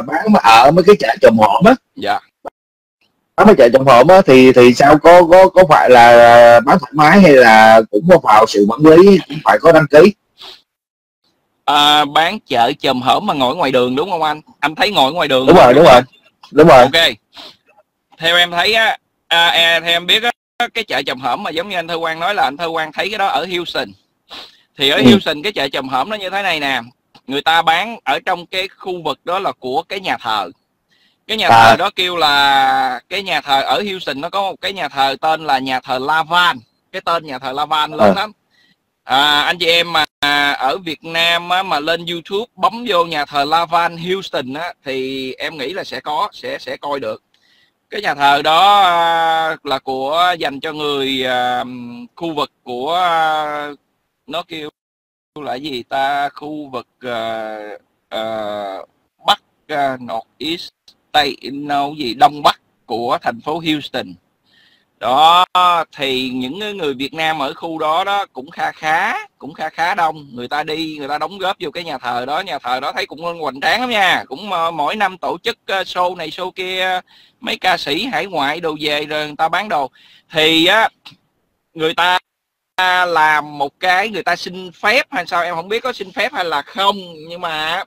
bán ở mấy cái chợ trồng hổm á. Dạ. Bán mấy chợ trồng hổm á thì thì sao? Có có có phải là bán thoải mái hay là cũng có vào sự quản lý cũng phải có đăng ký? À, bán chợ chùm hổm mà ngồi ngoài đường đúng không anh? Anh thấy ngồi ngoài đường đúng rồi đúng rồi. đúng rồi. Ok. Theo em thấy á à, à, theo em biết á cái chợ chùm hổm mà giống như anh Thư Quang nói là anh Thư Quang thấy cái đó ở Houston thì ở ừ. Houston cái chợ chùm hổm nó như thế này nè người ta bán ở trong cái khu vực đó là của cái nhà thờ cái nhà à. thờ đó kêu là cái nhà thờ ở Houston nó có một cái nhà thờ tên là nhà thờ Lavan cái tên nhà thờ Lavan lớn à. lắm à, anh chị em mà ở Việt Nam á, mà lên YouTube bấm vô nhà thờ Lavan Houston á, thì em nghĩ là sẽ có sẽ sẽ coi được cái nhà thờ đó à, là của dành cho người uh, khu vực của nó kêu là gì ta? Khu vực uh, uh, bắc uh, north east tây no gì? Đông bắc của thành phố Houston. Đó thì những người Việt Nam ở khu đó đó cũng kha khá cũng kha khá đông. Người ta đi người ta đóng góp vô cái nhà thờ đó. Nhà thờ đó thấy cũng hoành tráng lắm nha. Cũng uh, mỗi năm tổ chức uh, show này show kia mấy ca sĩ hải ngoại đồ về rồi người ta bán đồ. Thì á người ta làm một cái người ta xin phép hay sao? Em không biết có xin phép hay là không nhưng mà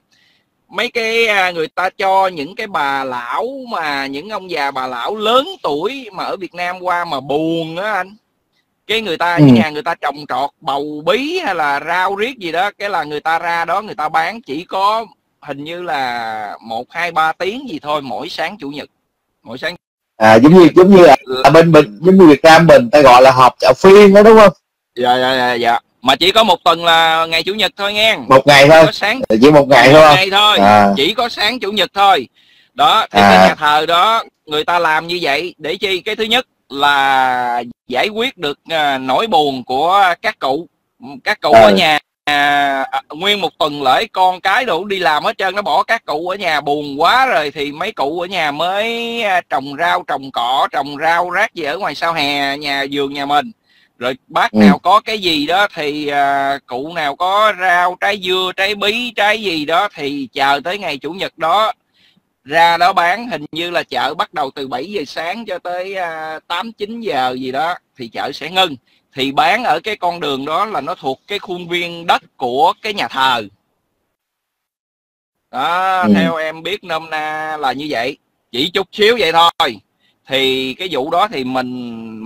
mấy cái à, người ta cho những cái bà lão mà những ông già bà lão lớn tuổi mà ở Việt Nam qua mà buồn á anh. Cái người ta ừ. nhà người ta trồng trọt bầu bí hay là rau riết gì đó cái là người ta ra đó người ta bán chỉ có hình như là một hai ba tiếng gì thôi mỗi sáng chủ nhật mỗi sáng à giống như giống như là, là bên mình giống như Việt Nam mình ta gọi là họp chợ phiên đó đúng không dạ dạ dạ dạ. Mà chỉ có một tuần là ngày chủ nhật thôi nghe. Một ngày thôi. Có sáng chỉ một ngày thôi một ngày thôi. À. chỉ có sáng chủ nhật thôi. Đó thì à. cái nhà thờ đó người ta làm như vậy để chi? Cái thứ nhất là giải quyết được uh, nỗi buồn của các cụ. Các cụ à. ở nhà à, nguyên một tuần lễ con cái đủ đi làm hết trơn nó bỏ các cụ ở nhà. Buồn quá rồi thì mấy cụ ở nhà mới trồng rau trồng cỏ trồng rau rác gì ở ngoài sau hè nhà vườn nhà mình rồi bác ừ. nào có cái gì đó thì à, cụ nào có rau trái dưa trái bí trái gì đó thì chờ tới ngày chủ nhật đó ra đó bán. Hình như là chợ bắt đầu từ 7 giờ sáng cho tới à, 8 9 giờ gì đó thì chợ sẽ ngưng. Thì bán ở cái con đường đó là nó thuộc cái khuôn viên đất của cái nhà thờ. Đó ừ. theo em biết nôm na là như vậy. Chỉ chút xíu vậy thôi thì cái vụ đó thì mình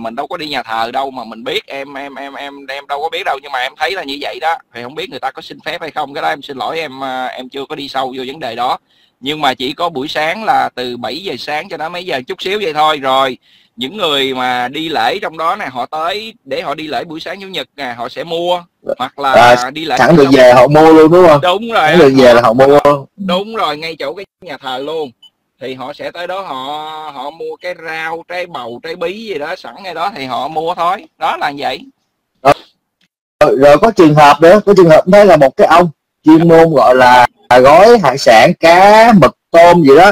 mình đâu có đi nhà thờ đâu mà mình biết em em em em em đâu có biết đâu. Nhưng mà em thấy là như vậy đó. Thì không biết người ta có xin phép hay không. Cái đó em xin lỗi em à, em chưa có đi sâu vô vấn đề đó. Nhưng mà chỉ có buổi sáng là từ 7 giờ sáng cho đến mấy giờ chút xíu vậy thôi. Rồi những người mà đi lễ trong đó này họ tới để họ đi lễ buổi sáng chủ nhật nè họ sẽ mua. Hoặc là à, đi lễ sẵn được về họ mua luôn đúng không? Đúng rồi sẵn được về là họ mua. Đúng rồi ngay chỗ cái nhà thờ luôn thì họ sẽ tới đó họ họ mua cái rau trái bầu trái bí gì đó sẵn ngay đó thì họ mua thôi. Đó là vậy. Rồi, rồi có trường hợp nữa có trường hợp đó là một cái ông chuyên môn gọi là gói hải sản cá mực tôm gì đó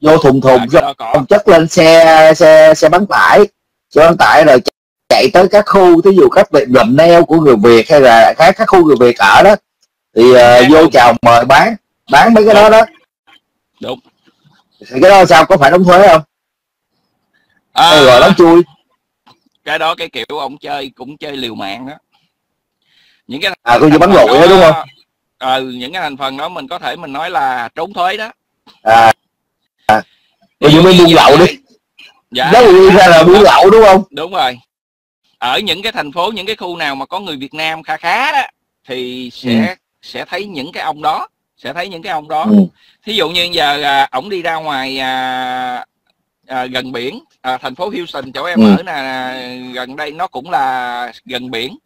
vô thùng thùng à, rồi chất lên xe xe xe bán tải. Xe bán tải rồi chạy tới các khu ví dụ các gầm neo của người Việt hay là các các khu người Việt ở đó. Thì uh, vô chào mời bán bán mấy cái đó đó. Đúng thì cái đó sao có phải đóng thuế không? À, hay gọi đóng chui. cái đó cái kiểu ông chơi cũng chơi liều mạng đó những cái à coi như bánh lụi đó đúng không? ừ những cái thành phần đó mình có thể mình nói là trốn thuế đó. À, à. coi như mới buôn lậu đi. Dạ. Đó ra là buôn lậu đúng không? Đúng rồi. Ở những cái thành phố những cái khu nào mà có người Việt Nam kha khá đó thì sẽ ừ. sẽ thấy những cái ông đó sẽ thấy những cái ông đó ừ. thí dụ như giờ à, ổng đi ra ngoài à, à, gần biển à, thành phố Houston chỗ em ừ. ở là gần đây nó cũng là gần biển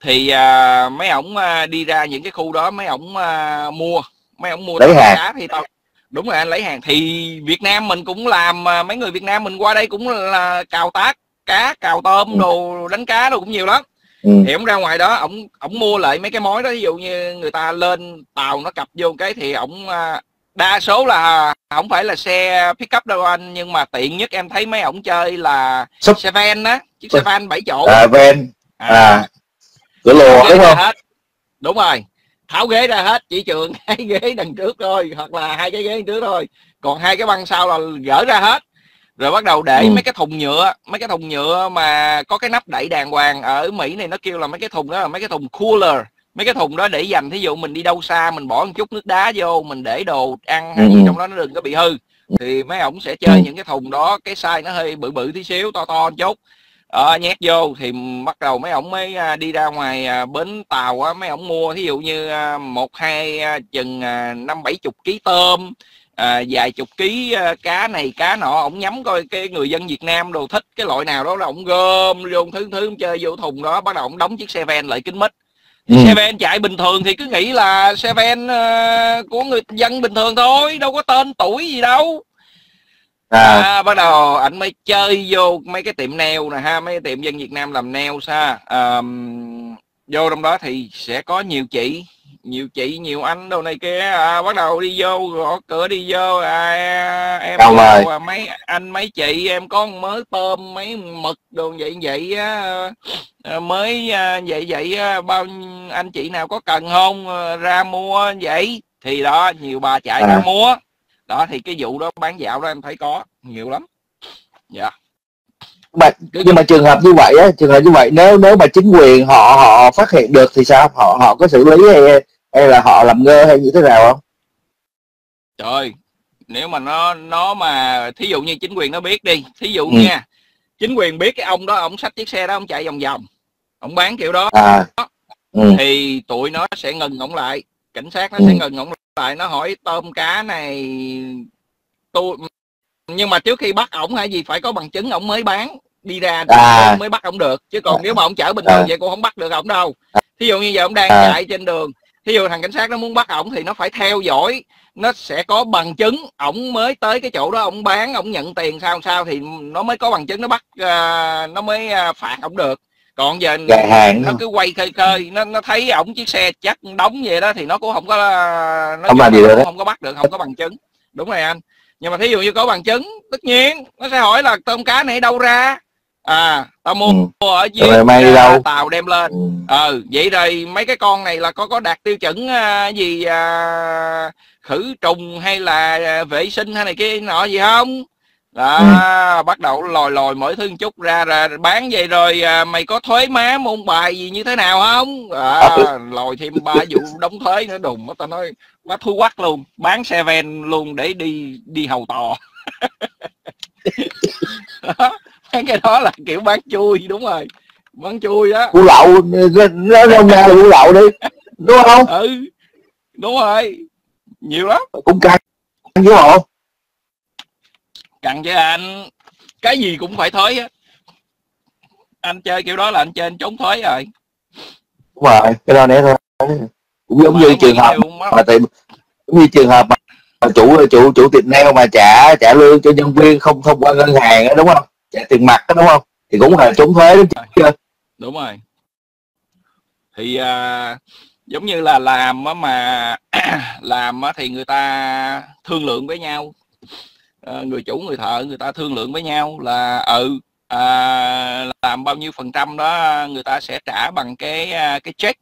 thì à, mấy ổng à, đi ra những cái khu đó mấy ổng à, mua mấy ổng mua lấy hàng cá thì tao đúng rồi anh lấy hàng thì Việt Nam mình cũng làm à, mấy người Việt Nam mình qua đây cũng là cào tác cá cào tôm ừ. đồ đánh cá đồ cũng nhiều lắm ừ. thì ông ra ngoài đó ổng ổng mua lại mấy cái mối đó ví dụ như người ta lên tàu nó cập vô cái thì ổng à, đa số là không phải là xe pick up đâu anh nhưng mà tiện nhất em thấy mấy ổng chơi là Súp. xe van á chiếc xe van bảy chỗ. À van. À, à cửa lùa đúng không? hết. đúng rồi. Tháo ghế ra hết chỉ trường hai ghế đằng trước thôi hoặc là hai cái ghế đằng trước thôi. Còn hai cái băng sau là gỡ ra hết rồi bắt đầu để ừ. mấy cái thùng nhựa mấy cái thùng nhựa mà có cái nắp đậy đàng hoàng ở mỹ này nó kêu là mấy cái thùng đó là mấy cái thùng cooler mấy cái thùng đó để dành thí dụ mình đi đâu xa mình bỏ một chút nước đá vô mình để đồ ăn hay ừ. gì trong đó nó đừng có bị hư thì mấy ổng sẽ chơi ừ. những cái thùng đó cái size nó hơi bự bự tí xíu to to một chút đó, nhét vô thì bắt đầu mấy ổng mới à, đi ra ngoài à, bến tàu á mấy ổng mua thí dụ như à, một hai chừng năm bảy chục ký tôm à, vài chục ký cá này cá nọ ổng nhắm coi cái người dân Việt Nam đồ thích cái loại nào đó là ổng gom vô thứ thứ chơi vô thùng đó bắt đầu ổng đóng chiếc xe ven lại kính mít ừ. xe ven chạy bình thường thì cứ nghĩ là xe ven uh, của người dân bình thường thôi đâu có tên tuổi gì đâu à. à, bắt đầu anh mới chơi vô mấy cái tiệm neo nè ha mấy cái tiệm dân Việt Nam làm neo ha à, vô trong đó thì sẽ có nhiều chị nhiều chị nhiều anh đâu này kia à, bắt đầu đi vô gõ cửa đi vô à, em vô, à, mấy anh mấy chị em có mới tôm mấy mực đồ vậy vậy á à, mới à, vậy vậy bao anh chị nào có cần không à, ra mua vậy? Thì đó nhiều bà chạy à. ra mua. Đó thì cái vụ đó bán dạo đó em thấy có nhiều lắm. Dạ. Mà, nhưng mà trường hợp như vậy á trường hợp như vậy nếu nếu mà chính quyền họ họ phát hiện được thì sao? Họ họ có xử lý hay hay là họ làm ngơ hay như thế nào không trời nếu mà nó nó mà thí dụ như chính quyền nó biết đi thí dụ ừ. nha chính quyền biết cái ông đó ông xách chiếc xe đó ông chạy vòng vòng ông bán kiểu đó à. ừ. thì tụi nó sẽ ngừng ổng lại cảnh sát nó ừ. sẽ ngừng ổng lại nó hỏi tôm cá này tôi nhưng mà trước khi bắt ổng hay gì phải có bằng chứng ổng mới bán đi ra à. mới bắt ổng được chứ còn à. nếu mà ổng chở bình thường à. vậy cũng không bắt được ổng đâu thí dụ như giờ ổng đang à. chạy trên đường thí dụ thằng cảnh sát nó muốn bắt ổng thì nó phải theo dõi nó sẽ có bằng chứng. Ổng mới tới cái chỗ đó ổng bán ổng nhận tiền sao sao thì nó mới có bằng chứng nó bắt uh, nó mới uh, phạt ổng được. Còn giờ hàng nó cứ quay khơi khơi nó nó thấy ổng chiếc xe chắc đóng vậy đó thì nó cũng không có nó không làm gì được không có bắt được không có bằng chứng. Đúng rồi anh. Nhưng mà thí dụ như có bằng chứng tất nhiên nó sẽ hỏi là tôm cá này đâu ra à tao mua, ừ. ở dưới may đâu? tàu đem lên ừ. ừ vậy rồi mấy cái con này là có có đạt tiêu chuẩn uh, gì uh, khử trùng hay là vệ sinh hay này kia nọ gì không đó ừ. bắt đầu lòi lòi mỗi thứ chút ra ra bán vậy rồi à, mày có thuế má môn bài gì như thế nào không à, lòi thêm ba vụ đóng thuế nữa đùng tao nói quá thui quắc luôn bán xe ven luôn để đi đi hầu tò cái đó là kiểu bán chui đúng rồi. Bán chui đó củ lậu nó đâu ra củ lậu đi. Đúng không? Ừ đúng rồi. Nhiều lắm. Cũng căng chứ không cặn với anh. Cái gì cũng phải thối á. Anh chơi kiểu đó là anh chơi anh trốn thối rồi. Đúng rồi cái đó nè thôi. Cũng giống như trường hợp mà. tìm giống như trường hợp mà chủ chủ chủ tiệm nail mà trả trả lương cho nhân viên không thông qua ngân hàng đó, đúng không trả tiền mặt đó, đúng không? Thì cũng là trốn thuế đúng chưa đúng rồi. Thì à, giống như là làm mà làm thì người ta thương lượng với nhau. À, người chủ người thợ người ta thương lượng với nhau là ừ à, làm bao nhiêu phần trăm đó người ta sẽ trả bằng cái à, cái check.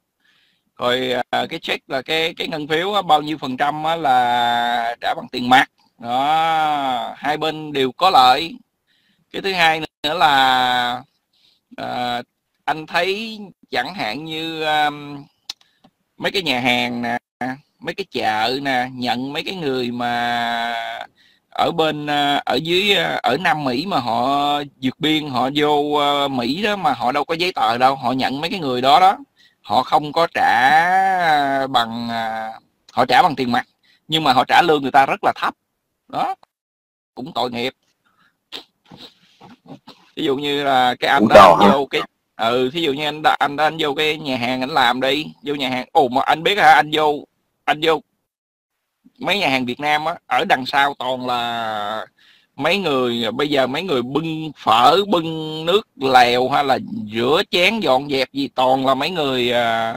Rồi à, cái check là cái cái ngân phiếu bao nhiêu phần trăm là trả bằng tiền mặt. Đó hai bên đều có lợi cái thứ hai nữa là à, anh thấy chẳng hạn như um, mấy cái nhà hàng nè mấy cái chợ nè nhận mấy cái người mà ở bên ờ, ở dưới ờ, ở Nam Mỹ mà họ vượt biên họ vô Mỹ đó mà họ đâu có giấy tờ đâu họ nhận mấy cái người đó đó họ không có trả bằng họ trả bằng tiền mặt nhưng mà họ trả lương người ta rất là thấp. Đó cũng tội nghiệp ví dụ như là cái anh đó anh vô cái ừ thí dụ như anh anh anh vô cái nhà hàng anh làm đi vô nhà hàng ồ mà anh biết hả? Anh vô anh vô mấy nhà hàng Việt Nam á ở đằng sau toàn là mấy người bây giờ mấy người bưng phở bưng nước lèo hay là rửa chén dọn dẹp gì toàn là mấy người à,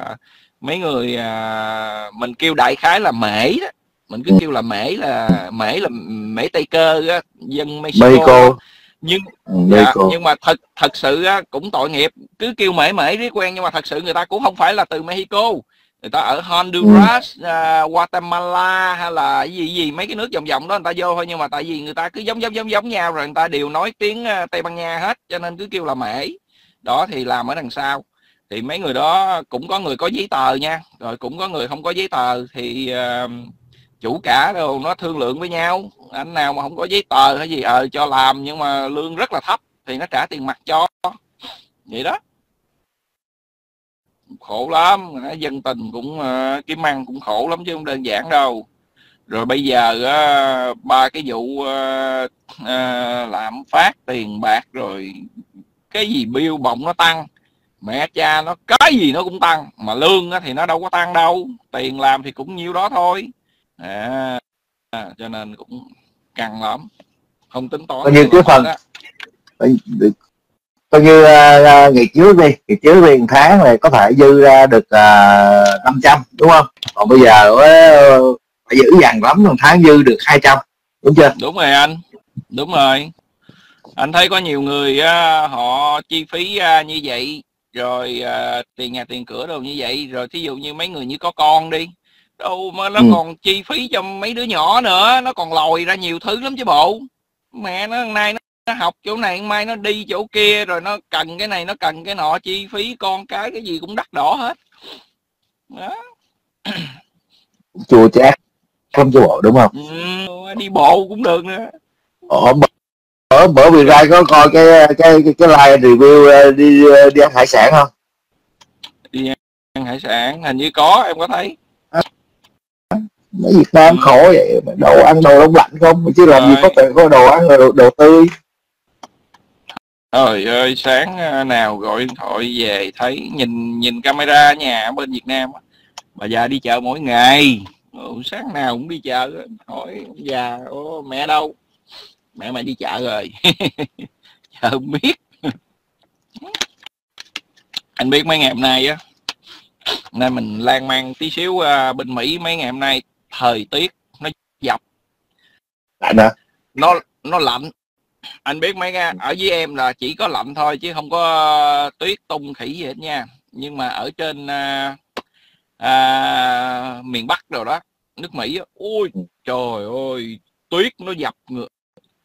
mấy người à, mình kêu đại khái là mễ đó. Mình cứ kêu là mễ là mễ là mễ tây cơ á dân Mexico, Mexico. Nhưng ừ, dạ, nhưng mà thật thật sự á, cũng tội nghiệp. Cứ kêu mễ mễ riết quen nhưng mà thật sự người ta cũng không phải là từ Mexico. Người ta ở Honduras, ừ. uh, Guatemala hay là gì gì mấy cái nước vòng vòng đó người ta vô thôi. Nhưng mà tại vì người ta cứ giống giống giống giống nhau rồi người ta đều nói tiếng uh, Tây Ban Nha hết cho nên cứ kêu là mễ đó thì làm ở đằng sau. Thì mấy người đó cũng có người có giấy tờ nha. Rồi cũng có người không có giấy tờ thì uh, chủ cả đâu nó thương lượng với nhau. Anh nào mà không có giấy tờ hay gì ờ cho làm nhưng mà lương rất là thấp thì nó trả tiền mặt cho. Vậy đó. Khổ lắm dân tình cũng uh, kiếm ăn cũng khổ lắm chứ không đơn giản đâu. Rồi bây giờ uh, ba cái vụ uh, uh, lạm phát tiền bạc rồi cái gì bill bọng nó tăng. Mẹ cha nó cái gì nó cũng tăng mà lương thì nó đâu có tăng đâu. Tiền làm thì cũng nhiêu đó thôi à, à, cho nên cũng căng lắm. Không tính toán bao nhiêu cái phần coi như uh, ngày trước đi. Ngày trước đi tháng này có thể dư ra được uh, 500 đúng không? Còn bây giờ uh, phải giữ dằn lắm một tháng dư được 200 đúng chưa? Đúng rồi anh. Đúng rồi. Anh thấy có nhiều người uh, họ chi phí uh, như vậy rồi uh, tiền nhà tiền cửa đâu như vậy rồi thí dụ như mấy người như có con đi đâu mà nó ừ. còn chi phí cho mấy đứa nhỏ nữa nó còn lòi ra nhiều thứ lắm chứ bộ. Mẹ nó nay nó, nó học chỗ này mai nó đi chỗ kia rồi nó cần cái này nó cần cái nọ chi phí con cái cái gì cũng đắt đỏ hết. Đó. Chùa chát. Không cho bộ đúng không? Ừ, đi bộ cũng được nữa. Ồ, bữa bữa vì ra có coi cái cái cái, cái live review ờ, đi đi ăn hải sản không? Đi ăn hải sản hình như có em có thấy ở Việt Nam ừ. khổ vậy đồ ăn đồ đông lạnh không? Chứ làm Rồi. gì có thể có đồ ăn đồ, đồ tươi. Trời ơi sáng ờ, nào gọi điện thoại về thấy nhìn nhìn camera nhà ở bên Việt Nam bà già đi chợ mỗi ngày. Ừ, sáng nào cũng đi chợ hỏi già Ô, mẹ đâu? Mẹ mày đi chợ rồi. Chợ biết. Anh biết mấy ngày hôm nay á. Nên mình lan man tí xíu uh, bên Mỹ mấy ngày hôm nay thời tiết nó dập lạnh hả? Nó nó lạnh. Anh biết mấy nghe ở với em là chỉ có lạnh thôi chứ không có tuyết tung khỉ gì hết nha. Nhưng mà ở trên à, à, miền bắc rồi đó nước mỹ ôi trời ơi tuyết nó dập ngược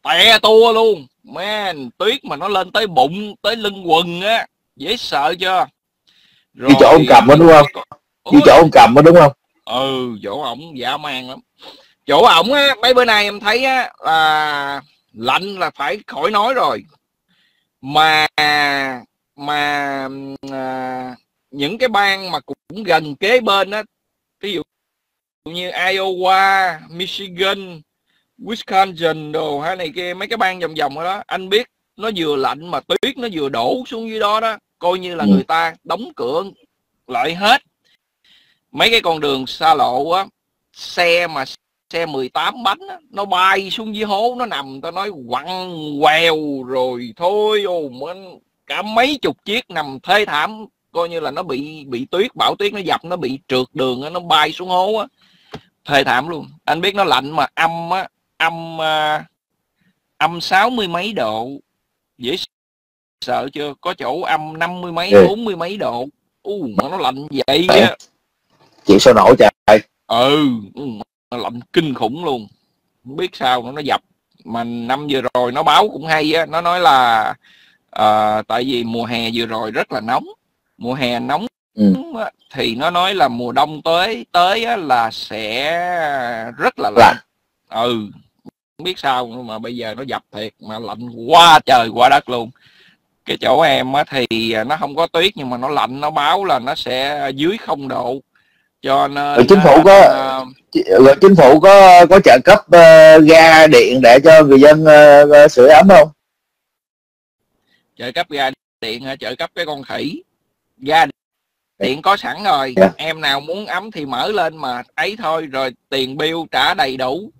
tè tua luôn. Man tuyết mà nó lên tới bụng tới lưng quần á dễ sợ chưa? Rồi... đi chỗ ông cầm đó đúng không? Đi chỗ ông cầm đó đúng không ừ chỗ ổng dã man lắm. Chỗ ổng á mấy bữa nay em thấy á là lạnh là phải khỏi nói rồi. Mà mà à, những cái bang mà cũng gần kế bên á ví dụ như Iowa, Michigan, Wisconsin đồ hay này kia mấy cái bang vòng vòng đó anh biết nó vừa lạnh mà tuyết nó vừa đổ xuống dưới đó đó coi như là ừ. người ta đóng cửa lại hết mấy cái con đường xa lộ á xe mà xe 18 bánh á, nó bay xuống dưới hố nó nằm tao nói quặng quèo rồi thôi. Ô cả mấy chục chiếc nằm thê thảm coi như là nó bị bị tuyết bão tuyết nó dập nó bị trượt đường á, nó bay xuống hố á. Thê thảm luôn. Anh biết nó lạnh mà âm á âm uh, âm sáu mươi mấy độ. Dễ sợ chưa? Có chỗ âm năm mươi mấy bốn mươi mấy độ. U mà nó lạnh vậy á chịu sao nổi trời. Ừ lạnh kinh khủng luôn. Không biết sao nó nó dập. Mà năm vừa rồi nó báo cũng hay á nó nói là à, tại vì mùa hè vừa rồi rất là nóng. Mùa hè nóng ừ. thì nó nói là mùa đông tới tới á, là sẽ rất là lạnh. Ừ không biết sao mà bây giờ nó dập thiệt mà lạnh quá trời quá đất luôn. Cái chỗ em á thì nó không có tuyết nhưng mà nó lạnh nó báo là nó sẽ dưới không độ cho nên rồi chính phủ có uh, rồi chính phủ có có trợ cấp uh, ga điện để cho người dân uh, sửa ấm không? Trợ cấp ga điện trợ cấp cái con khỉ. Ga điện có sẵn rồi. Yeah. Dạ. em nào muốn ấm thì mở lên mà ấy thôi rồi tiền bill trả đầy đủ.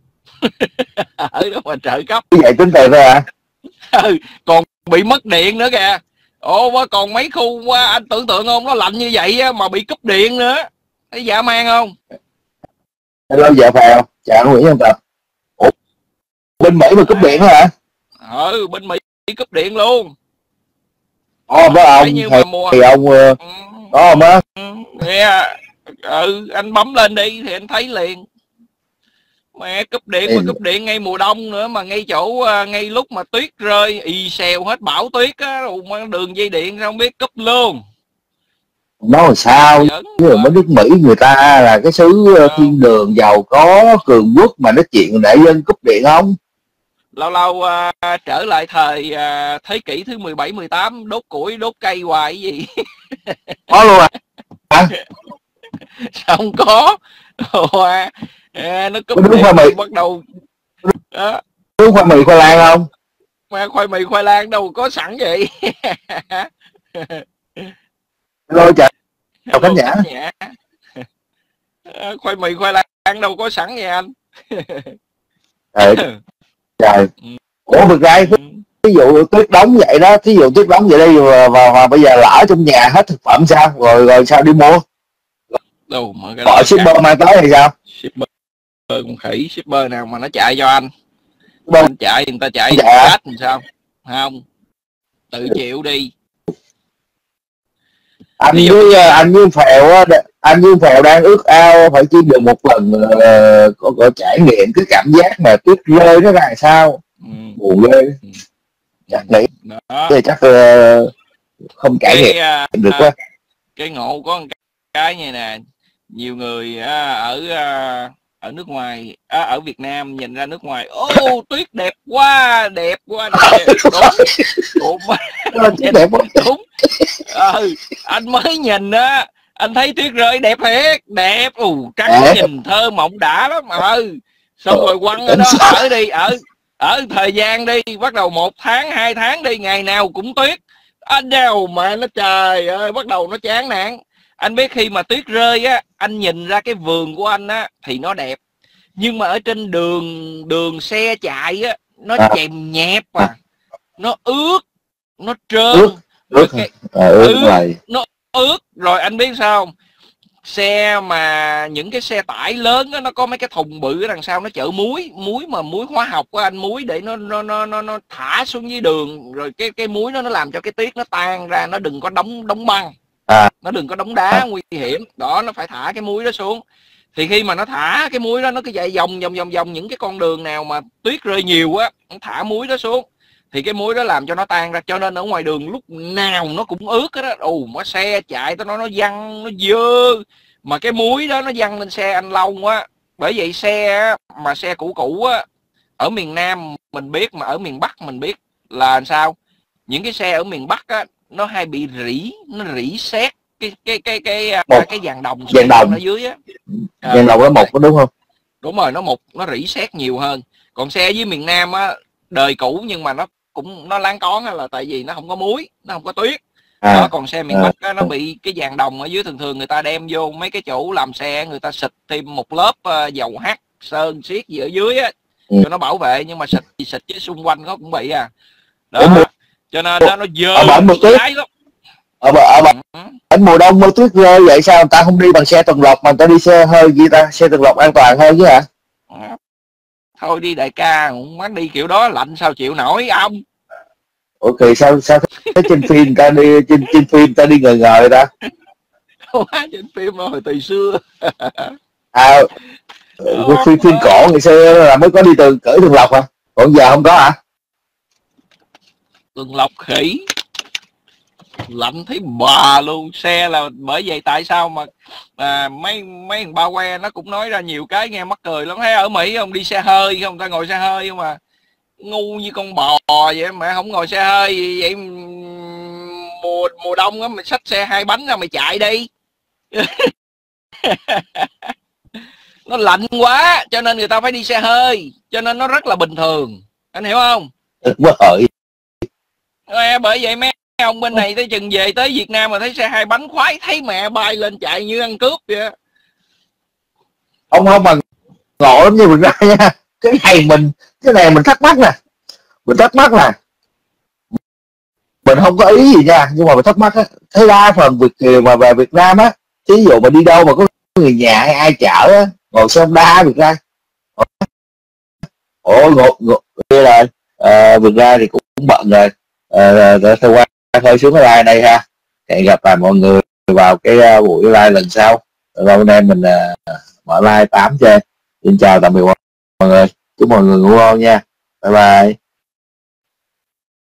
Ở đó mà trợ cấp. Vậy tính tiền thôi à ừ, còn bị mất điện nữa kìa. Ồ còn mấy khu anh tưởng tượng không? Nó lạnh như vậy mà bị cúp điện nữa thấy dã man không? Hello dạ không chào nguyễn nhân tập ủa bên mỹ mà cúp điện hả? Ừ bên mỹ cúp điện luôn. Ồ với ông như mà mùa thì ông uh, ừ. đó không á. Yeah. ừ anh bấm lên đi thì anh thấy liền. Mẹ cúp điện mà cúp điện ngay mùa đông nữa mà ngay chỗ à, ngay lúc mà tuyết rơi y xèo hết bão tuyết á đường dây điện không biết cúp luôn nó là sao? Chứ mấy nước Mỹ người ta là cái xứ ờ. thiên đường giàu có cường quốc mà nói chuyện để dân cúp điện không? Lâu lâu uh, trở lại thời uh, thế kỷ thứ 17 18 đốt củi đốt cây hoài gì? Có luôn à, à? sao không có. Hoa, à, nó cúp điện khoai mì bắt đầu đó. đúng khoai mì khoai lang không? Mà khoai mì khoai lang đâu có sẵn vậy Hello chào chào khán giả. À, khoai mì khoai lang đâu có sẵn vậy anh. Trời trời. Ừ. ủa thực ra ví dụ tuyết đóng vậy đó thí dụ tuyết đóng vậy đây và, và, và bây giờ lỡ trong nhà hết thực phẩm sao? Rồi rồi sao đi mua? Đâu mà cái gọi shipper mang tới hay sao? Shipper con khỉ shipper nào mà nó chạy cho anh. Bông. anh chạy người ta chạy dạ. cách làm sao? Không. Tự chịu đi anh với ờ, anh với phèo anh với phèo đang ước ao phải chi được một lần uh, có, có trải nghiệm cái cảm giác mà tuyết rơi nó ra sao. Ừ. buồn ghê. Ừ. chắc nghĩ. Thì chắc uh, không trải nghiệm uh, được quá. cái ngộ có một cái như nè nhiều người uh, ở uh, ở nước ngoài à, ở Việt Nam nhìn ra nước ngoài ô oh, tuyết đẹp quá đẹp quá đẹp đúng đúng, đẹp đúng. Ừ, anh mới nhìn á anh thấy tuyết rơi đẹp thiệt đẹp. Ù trắng nhìn thơ mộng đã lắm mà ừ xong rồi quăng ở đó ở đi ở ở thời gian đi bắt đầu một tháng hai tháng đi ngày nào cũng tuyết. Anh đeo mà nó trời ơi bắt đầu nó chán nản anh biết khi mà tuyết rơi á anh nhìn ra cái vườn của anh á thì nó đẹp. Nhưng mà ở trên đường đường xe chạy á nó à. chèm nhẹp à. Nó ướt nó trơn. Ướt, ướt, cái, à, ướt, ướt nó ướt. Rồi anh biết sao không? Xe mà những cái xe tải lớn đó, nó có mấy cái thùng bự ở đằng sau nó chở muối. Muối mà muối hóa học của anh muối để nó nó nó nó, nó thả xuống dưới đường. Rồi cái cái muối nó nó làm cho cái tiết nó tan ra nó đừng có đóng đóng băng à. nó đừng có đóng đá à. nguy hiểm. Đó nó phải thả cái muối đó xuống. Thì khi mà nó thả cái muối đó nó cứ chạy vòng vòng vòng vòng những cái con đường nào mà tuyết rơi nhiều á nó thả muối đó xuống. Thì cái muối đó làm cho nó tan ra cho nên ở ngoài đường lúc nào nó cũng ướt đó ù mà xe chạy tao nói nó văng nó dơ. Mà cái muối đó nó văng lên xe anh lâu quá bởi vậy xe mà xe cũ cũ á ở miền Nam mình biết mà ở miền Bắc mình biết là sao? Những cái xe ở miền Bắc á nó hay bị rỉ nó rỉ sét cái cái cái cái à, một. cái vàng đồng vàng đồng ở dưới á à, vàng đồng nó một có đúng không đúng rồi nó một nó rỉ sét nhiều hơn còn xe dưới miền Nam á đời cũ nhưng mà nó cũng nó láng cón là tại vì nó không có muối nó không có tuyết à. đó, còn xe miền à. Bắc á, nó bị cái vàng đồng ở dưới thường thường người ta đem vô mấy cái chỗ làm xe người ta xịt thêm một lớp uh, dầu hắt sơn xiết gì ở dưới á ừ. cho nó bảo vệ nhưng mà xịt xịt chứ xung quanh nó cũng bị à đó cho nên đó, nó dơ cái lắm. Ở, ở, ở, ở mùa đông mưa tuyết rơi vậy sao người ta không đi bằng xe tuần lộc mà người ta đi xe hơi gì ta? Xe tuần lộc an toàn hơn chứ hả? Thôi đi đại ca muốn đi kiểu đó lạnh sao chịu nổi ông. Ok sao sao thấy trên phim ta đi trên trên phim ta đi ngờ ngờ ta? Quá trên phim rồi từ xưa. À phim phim cổ ngày xưa là mới có đi từ cởi tuần lộc hả? Còn giờ không có hả tuần lộc khỉ. Lạnh thấy bà luôn xe là bởi vậy tại sao mà à, mấy mấy thằng ba que nó cũng nói ra nhiều cái nghe mắc cười lắm. Thấy ở mỹ không đi xe hơi không ta ngồi xe hơi không mà ngu như con bò vậy mà không ngồi xe hơi vậy? Mùa mùa đông á mày xách xe hai bánh ra mày chạy đi. Nó lạnh quá cho nên người ta phải đi xe hơi cho nên nó rất là bình thường. Anh hiểu không? Quá hợi ờ, bởi vậy mấy ông bên này tới chừng về tới Việt Nam mà thấy xe hai bánh khoái thấy mẹ bay lên chạy như ăn cướp vậy ông không mà ngộ lắm như mình ra nha. Cái này mình cái này mình thắc mắc nè. Mình thắc mắc nè. Mình không có ý gì nha nhưng mà mình thắc mắc á. Thấy đa phần việt kiều mà về Việt Nam á ví dụ mà đi đâu mà có người nhà hay ai chở á ngồi xe đa Việt Nam. Ủa? Ngộ ngộ rồi à, Việt Nam thì cũng bận rồi à, tôi qua thôi xuống cái like đây ha. Hẹn gặp lại mọi người vào cái uh, buổi like lần sau. Lâu anh em mình uh, mở like tám cho xin chào tạm biệt mọi người. Chúc mọi người ngủ ngon nha. Bye bye.